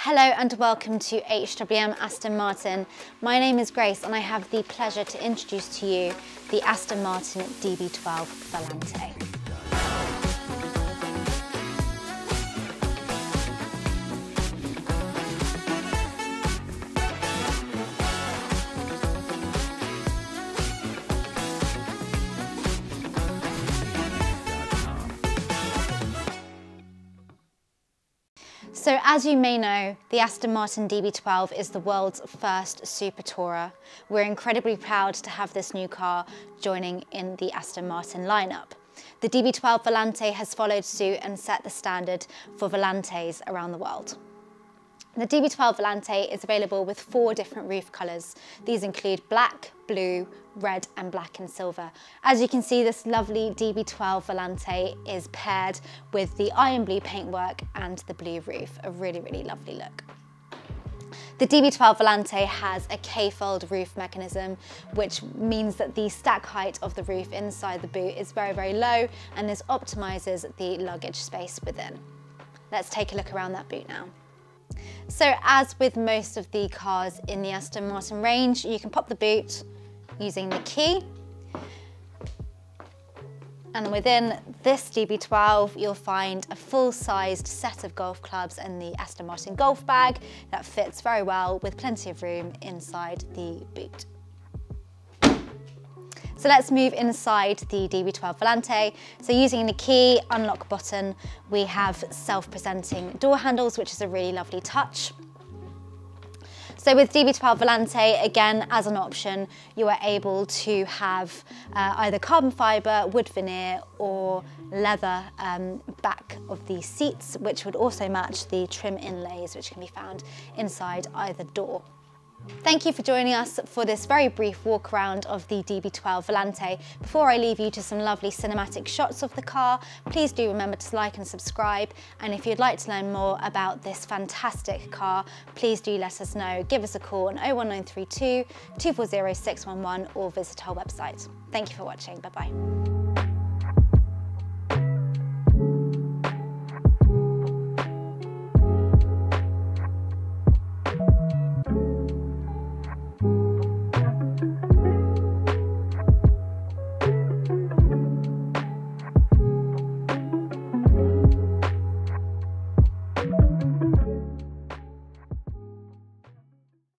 Hello and welcome to HWM Aston Martin. My name is Grace and I have the pleasure to introduce to you the Aston Martin DB12 Volante. So as you may know, the Aston Martin DB12 is the world's first Super Tourer. We're incredibly proud to have this new car joining in the Aston Martin lineup. The DB12 Volante has followed suit and set the standard for Volantes around the world. The DB12 Volante is available with four different roof colours. These include black, blue, red and black and silver. As you can see, this lovely DB12 Volante is paired with the iron blue paintwork and the blue roof, a really, really lovely look. The DB12 Volante has a K-fold roof mechanism, which means that the stack height of the roof inside the boot is very, very low and this optimises the luggage space within. Let's take a look around that boot now. So as with most of the cars in the Aston Martin range, you can pop the boot using the key. And within this DB12, you'll find a full-sized set of golf clubs and the Aston Martin golf bag that fits very well with plenty of room inside the boot. So let's move inside the DB12 Volante. So using the key unlock button, we have self-presenting door handles, which is a really lovely touch. So with DB12 Volante, again, as an option, you are able to have uh, either carbon fibre, wood veneer or leather um, back of the seats, which would also match the trim inlays, which can be found inside either door. Thank you for joining us for this very brief walk around of the DB12 Volante. Before I leave you to some lovely cinematic shots of the car, please do remember to like and subscribe. And if you'd like to learn more about this fantastic car, please do let us know. Give us a call on 01932 240 611 or visit our website. Thank you for watching. Bye-bye.